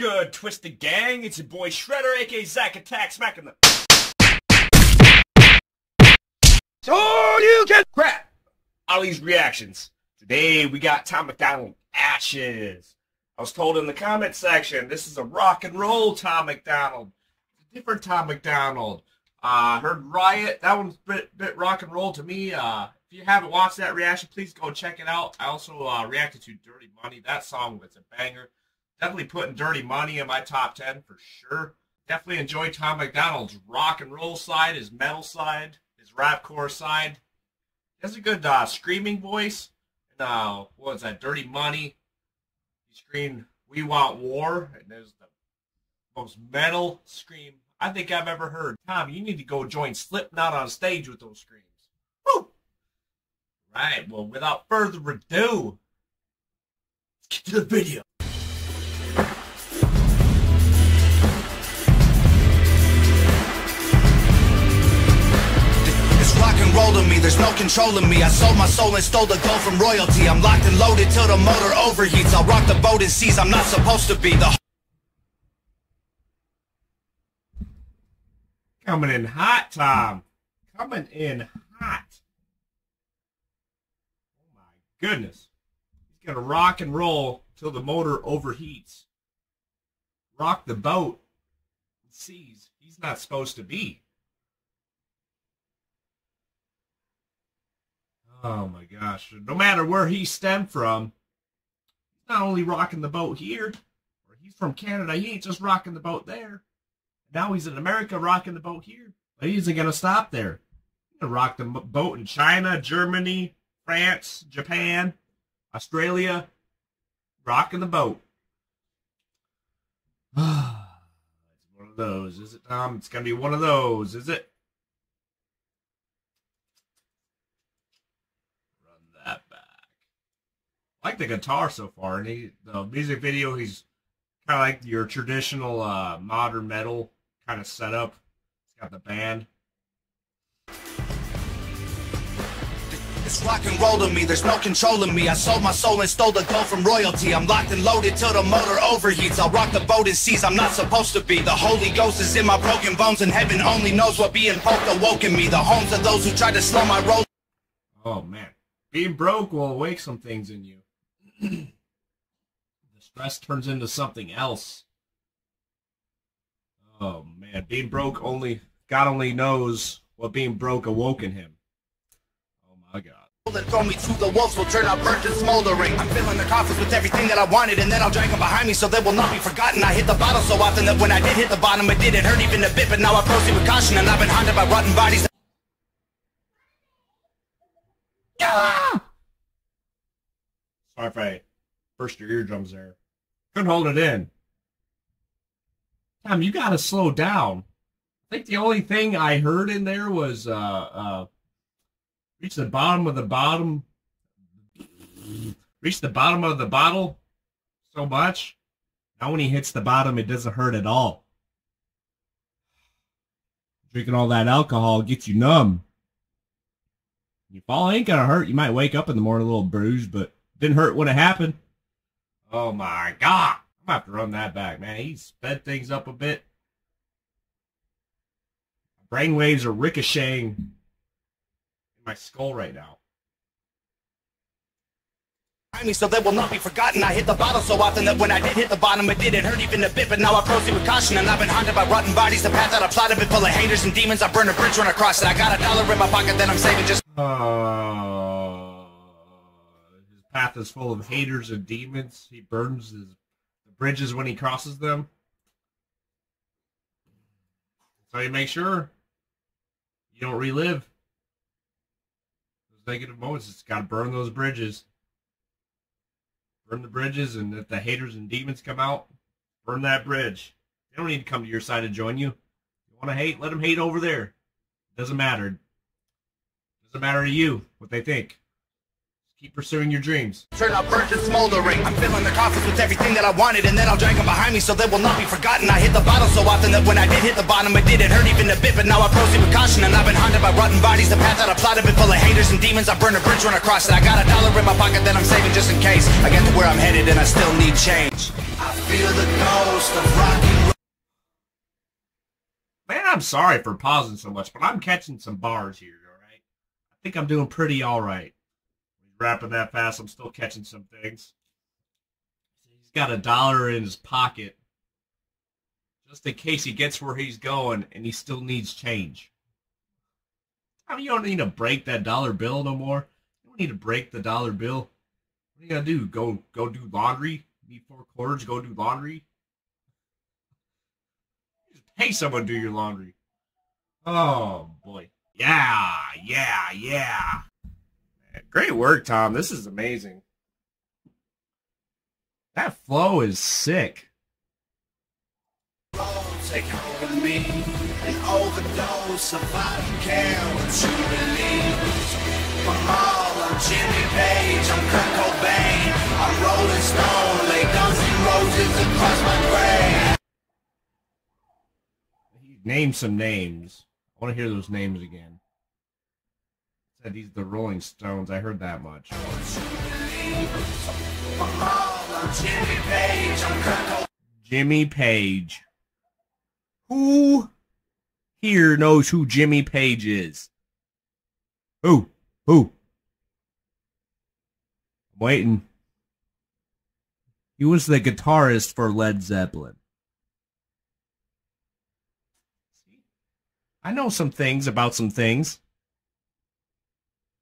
good, Twisted Gang? It's your boy Shredder, aka Zack Attack, smacking the. So you can crap! All these reactions. Today we got Tom MacDonald Ashes. I was told in the comment section this is a rock and roll Tom MacDonald. Different Tom MacDonald. Uh, heard Riot. That one's a bit, bit rock and roll to me. Uh, if you haven't watched that reaction, please go check it out. I also uh, reacted to Dirty Money. That song was a banger. Definitely putting Dirty Money in my top 10 for sure. Definitely enjoy Tom MacDonald's rock and roll side, his metal side, his rapcore side. He has a good uh, screaming voice. And, uh, what was that? Dirty Money. He screamed, We Want War. And there's the most metal scream I think I've ever heard. Tom, you need to go join Slipknot on stage with those screams. Woo! Right, well, without further ado, let's get to the video. There's no controlling me. I sold my soul and stole the gold from royalty. I'm locked and loaded till the motor overheats. I'll rock the boat and seas I'm not supposed to be. The Coming in hot, Tom. Coming in hot. Oh my goodness. He's gonna rock and roll till the motor overheats. Rock the boat. Seas. He's not supposed to be. Oh my gosh. No matter where he stemmed from, he's not only rocking the boat here, or he's from Canada, he ain't just rocking the boat there. Now he's in America rocking the boat here. But he isn't going to stop there. He's going to rock the boat in China, Germany, France, Japan, Australia. Rocking the boat. it's one of those, is it, Tom? It's going to be one of those, is it? Run that back. I like the guitar so far. And he, the music video, he's kind of like your traditional uh, modern metal kind of setup. It's got the band. It's rock and roll to me, there's no controlling me. I sold my soul and stole the gold from royalty. I'm locked and loaded till the motor overheats. I'll rock the boat and seas I'm not supposed to be. The Holy Ghost is in my broken bones, and heaven only knows what being poked in me. The homes of those who tried to slow my roll. Oh man, being broke will awake some things in you. the stress turns into something else. Oh man, being broke only God only knows what being broke awoke in him. Oh my God. That throw me to the wolves will turn out burnt and smoldering. I'm filling the coffins with everything that I wanted, and then I'll drag them behind me so they will not be forgotten. I hit the bottle so often that when I did hit the bottom, it didn't hurt even a bit. But now I proceed with caution, and I've been haunted by rotten bodies. Ah! Sorry if I burst your eardrums there. Couldn't hold it in. Tom, you got to slow down. I think the only thing I heard in there was uh, uh, reach the bottom of the bottom, reach the bottom of the bottle so much. Now when he hits the bottom, it doesn't hurt at all. Drinking all that alcohol gets you numb. You fall ain't gonna hurt. You might wake up in the morning a little bruised, but didn't hurt when it happened. Oh my god! I'm gonna have to run that back, man. He sped things up a bit. Brainwaves are ricocheting in my skull right now. Me so that will not be forgotten. I hit the bottle so often that when I did hit the bottom, it didn't hurt even a bit. But now I proceed with caution, and I've been haunted by rotten bodies. The path that I plotted been full of haters and demons. I burn a bridge when I cross it. I got a dollar in my pocket that I'm saving just. Uh, path is full of haters and demons. He burns his bridges when he crosses them. So you make sure you don't relive those negative moments. It's got to burn those bridges. Burn the bridges, and if the haters and demons come out, burn that bridge. They don't need to come to your side and join you. You want to hate? Let them hate over there. It Doesn't matter. It Doesn't matter to you what they think. Keep pursuing your dreams. Turn out burnt and smoldering. I'm filling the coffins with everything that I wanted, and then I'll drag them behind me so they will not be forgotten. I hit the bottle so often that when I did hit the bottom, it didn't hurt even a bit. But now I proceed with caution, and I've been haunted by rotten bodies. The path that I plotted been full of haters and demons. I burn a bridge when I cross it. I got a dollar in my pocket that I'm saving just in case I get to where I'm headed, and I still need change. I feel the ghost of rock and roll. Man, I'm sorry for pausing so much, but I'm catching some bars here, alright? I think I'm doing pretty alright. Rapping that fast, I'm still catching some things. He's got a dollar in his pocket just in case he gets where he's going and he still needs change. I mean, you don't need to break that dollar bill no more. You don't need to break the dollar bill. What are you gonna do? Go go do laundry? Need four quarters? Go do laundry? Just pay someone to do your laundry. Oh boy. Yeah, yeah, yeah. Great work, Tom. This is amazing. That flow is sick. Over me an overdose of care what you believe. All I'm Jimmy Page, I'm Kurt Cobain, I'm Rolling Stone, lay guns roses across my grave. Named some names. I want to hear those names again. Said he's the Rolling Stones. I heard that much. Jimmy Page. Who here knows who Jimmy Page is? Who? Who? I'm waiting. He was the guitarist for Led Zeppelin. I know some things about some things.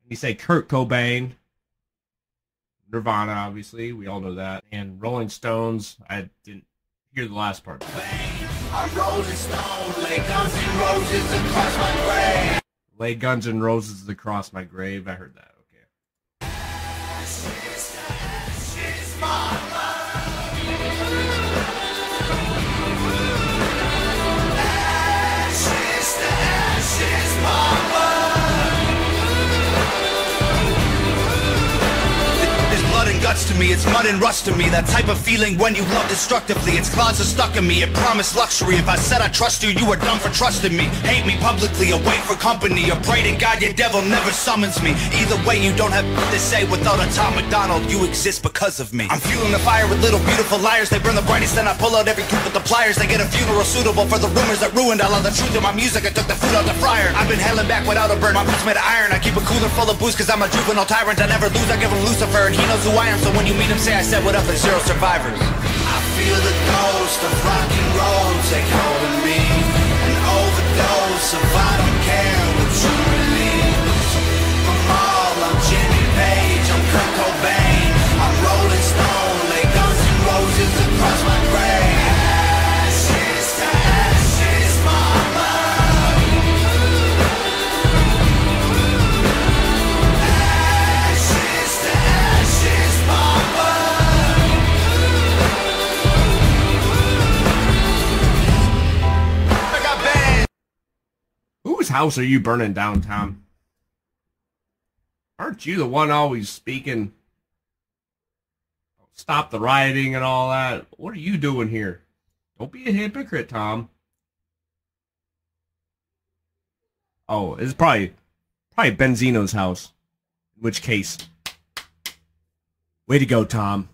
You say Kurt Cobain, Nirvana, obviously, we all know that, and Rolling Stones. I didn't hear the last part. Lay Guns and Roses across my grave. I heard that. Guts to me, it's mud and rust to me. That type of feeling when you love destructively. Its claws are stuck in me, it promised luxury. If I said I trust you, you are dumb for trusting me. Hate me publicly, or wait for company, or pray to God your devil never summons me. Either way, you don't have to say without a Tom MacDonald, you exist because of me. I'm fueling the fire with little beautiful liars. They burn the brightest, then I pull out every tooth with the pliers. They get a funeral suitable for the rumors that ruined all of the truth in my music. I took the food out the fryer. I've been hailing back without a burn. My blood's made of iron. I keep a cooler full of booze cause I'm a juvenile tyrant. I never lose, I give him Lucifer, and he knows who I am. So when you meet him, say I said what up and zero survivors. Whose house are you burning down, Tom? Aren't you the one always speaking? Stop the rioting and all that. What are you doing here? Don't be a hypocrite, Tom. Oh, it's probably probably Benzino's house. In which case, way to go, Tom.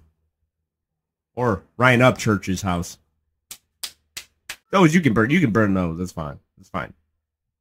Or Ryan Upchurch's house. Those you can burn. You can burn those. That's fine. That's fine.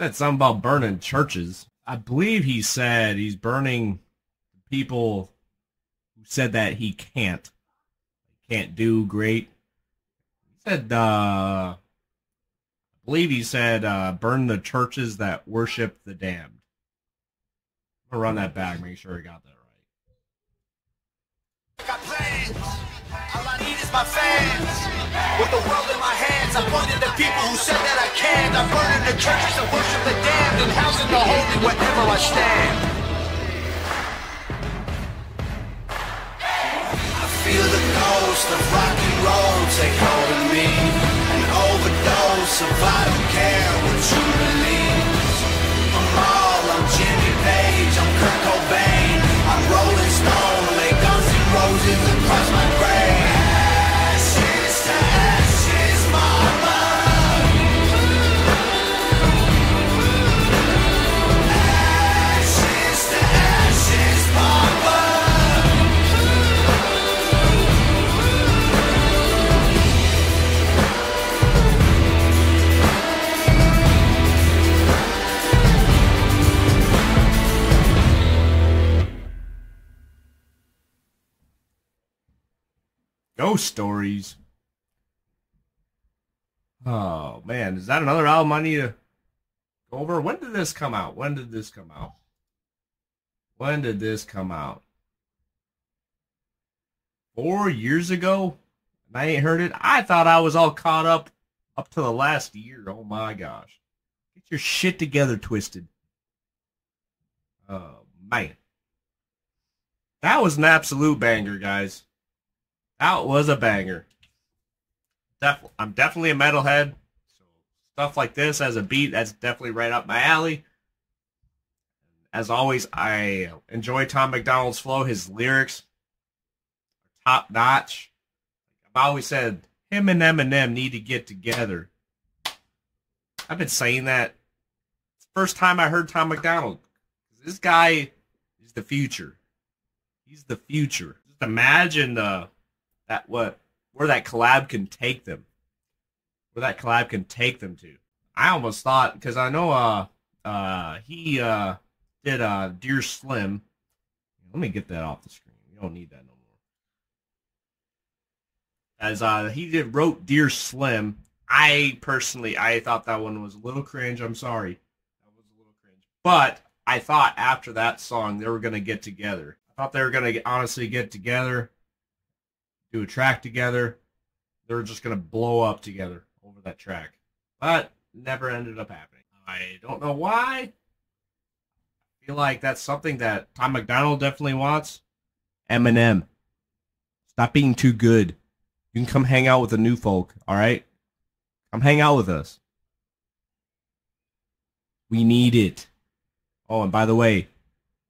Said something about burning churches. I believe he said he's burning people who said that he can't. Can't do great. He said, uh, I believe he said, uh, burn the churches that worship the damned. I'm gonna run that back, make sure he got that right. Need is my fans. With the world in my hands, I pointed to people who said that I can't. I'm burning the churches that worship the damned and housing the holy wherever I stand. I feel the ghost of rock and roll take hold of me. An overdose of I don't care Ghost Stories. Oh man, is that another album I need to go over? When did this come out? When did this come out? When did this come out? Four years ago? I ain't heard it. I thought I was all caught up up to the last year. Oh my gosh. Get your shit together, Twisted. Oh man. That was an absolute banger, guys. That was a banger. Def- I'm definitely a metalhead. So stuff like this as a beat, that's definitely right up my alley. As always, I enjoy Tom MacDonald's flow. His lyrics are top notch. I've always said him and Eminem need to get together. I've been saying that. First time I heard Tom MacDonald. This guy is the future. He's the future. Just imagine the that what where that collab can take them. Where that collab can take them to. I almost thought because I know uh uh he uh did uh Dear Slim. Let me get that off the screen. You don't need that no more. As uh he did wrote Dear Slim. I personally I thought that one was a little cringe. I'm sorry. That was a little cringe. But I thought after that song they were gonna get together. I thought they were gonna honestly get together do a track together. They're just gonna blow up together over that track, but never ended up happening. I don't know why. I feel like that's something that Tom MacDonald definitely wants. Eminem, stop being too good. You can come hang out with the new folk. All right, come hang out with us. We need it. Oh, and by the way,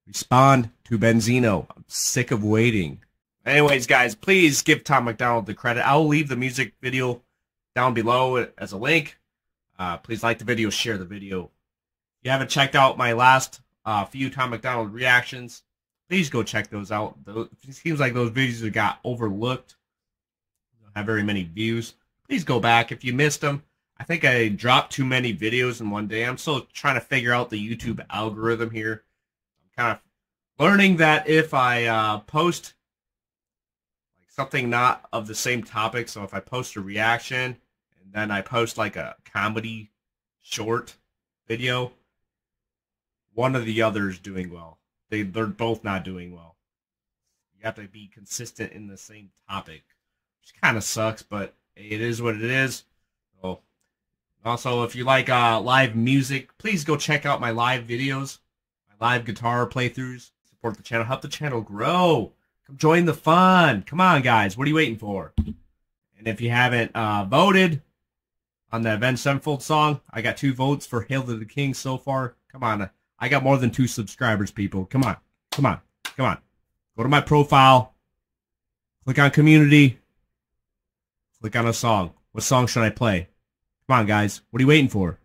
respond to Benzino. I'm sick of waiting. Anyways, guys, please give Tom MacDonald the credit. I'll leave the music video down below as a link. Uh, please like the video, share the video. If you haven't checked out my last uh, few Tom MacDonald reactions, please go check those out. Those, it seems like those videos got overlooked. Don't have very many views. Please go back if you missed them. I think I dropped too many videos in one day. I'm still trying to figure out the YouTube algorithm here. I'm kind of learning that if I uh, post something not of the same topic. So if I post a reaction and then I post like a comedy short video, one of the others doing well. They they're both not doing well. You have to be consistent in the same topic, which kind of sucks, but it is what it is. So also, if you like uh, live music, please go check out my live videos, my live guitar playthroughs. Support the channel, help the channel grow. Come join the fun. Come on, guys. What are you waiting for? And if you haven't uh, voted on the Avenged Sevenfold song, I got two votes for Hail to the King so far. Come on. I got more than two subscribers, people. Come on. Come on. Come on. Go to my profile. Click on community. Click on a song. What song should I play? Come on, guys. What are you waiting for?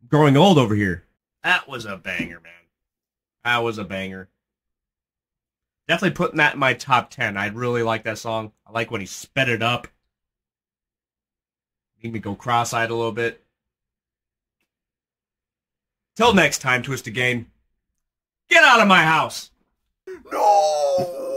I'm growing old over here. That was a banger, man. That was a banger. Definitely putting that in my top 10. I really like that song. I like when he sped it up. Made me go cross-eyed a little bit. Till next time, Twisted Game. Get out of my house! No!